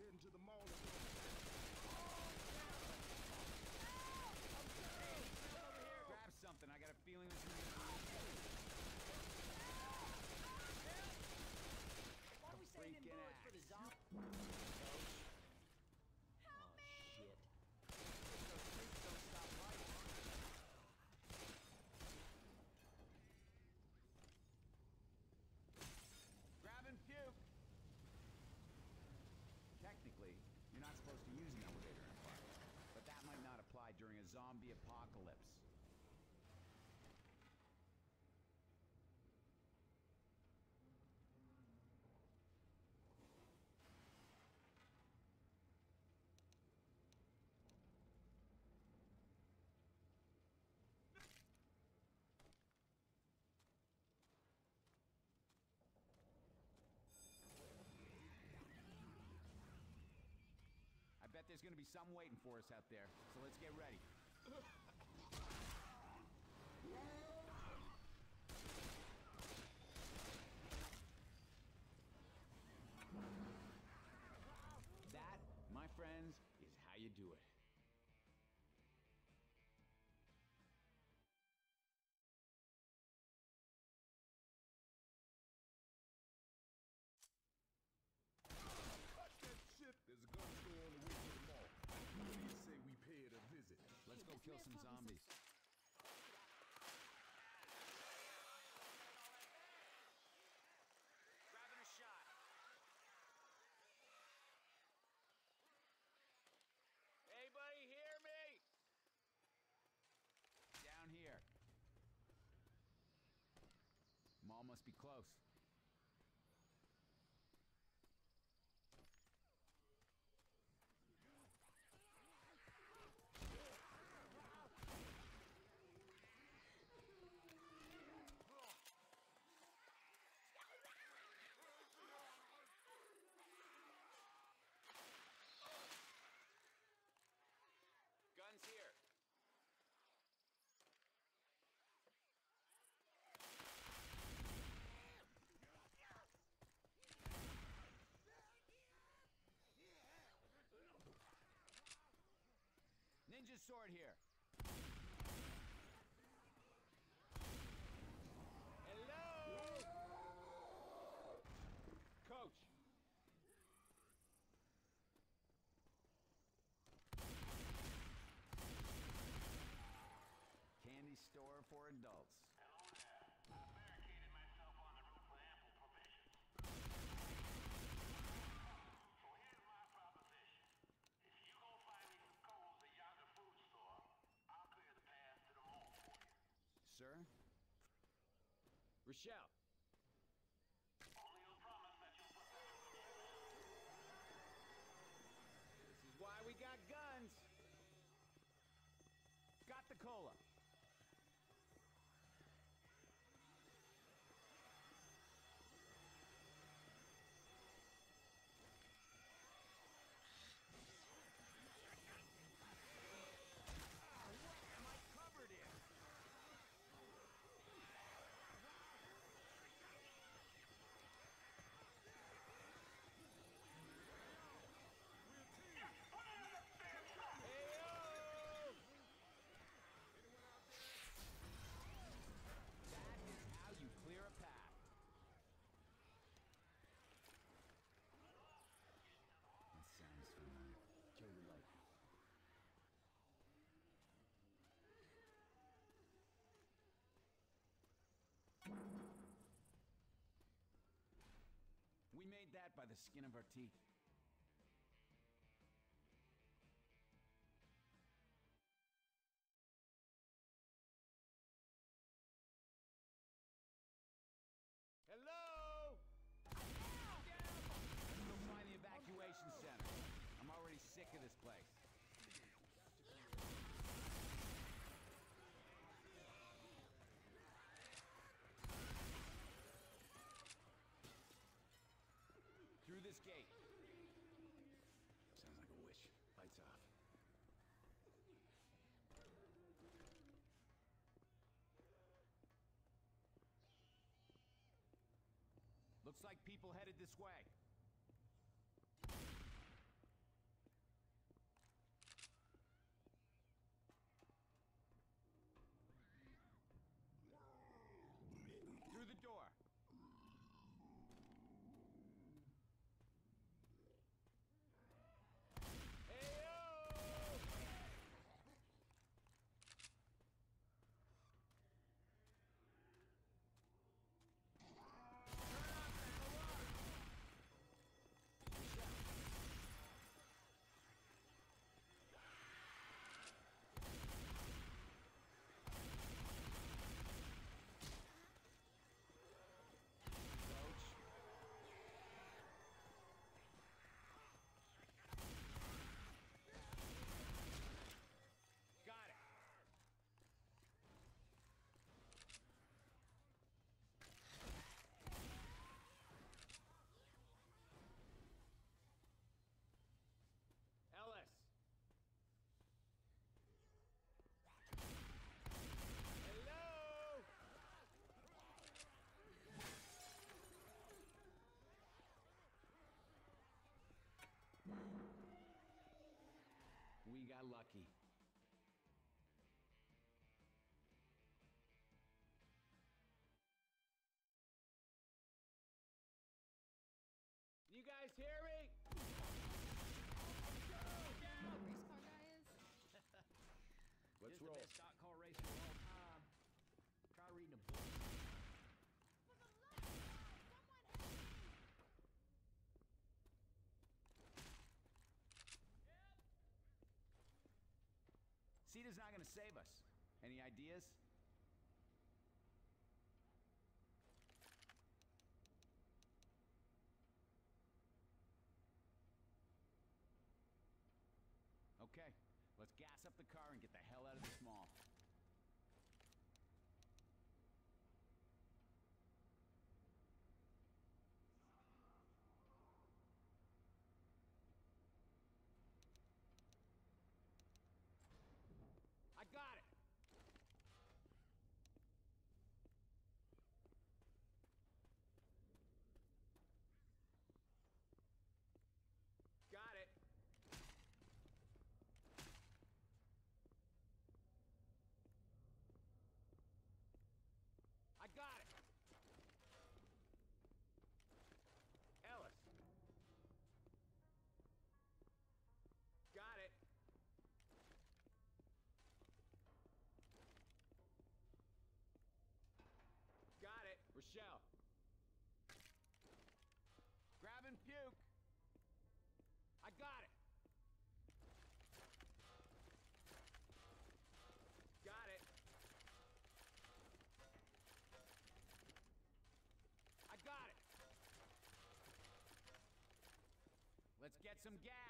heading to the during a zombie apocalypse. There's gonna be something waiting for us out there, so let's get ready. Mall must be close. Guns here. Ninja sword here. Hello? Coach. Candy store for adults. Hello there. I barricaded myself on the route for ample provisions. So here's my proposition. If you go find me some coals at yonder food store, I'll clear the path to the mall for you. Sir? Rochelle. This is why we got guns. Got the cola. Made that by the skin of our teeth. Hello? Let's go find the evacuation center. I'm already sick of this place. Gate. Sounds like a witch. Lights off. Looks like people headed this way. Got lucky. You guys hear me? Race car guy is. Let's Here's roll. the best stock car racer of all time. Try reading a book. For the love of God, someone help me! CEDA's not gonna save us. Any ideas? Okay, let's gas up the car and get the hell out of this mall. I got it. Got it. I got it. Ellis. Got it. Got it. Rochelle. Grab and puke! I got it. Got it. I got it. Let's get some gas!